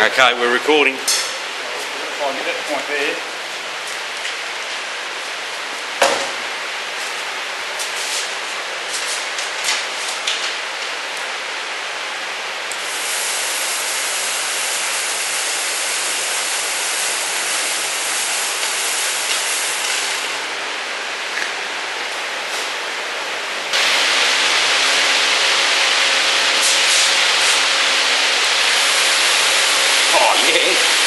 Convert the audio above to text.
Okay, we're recording. ええ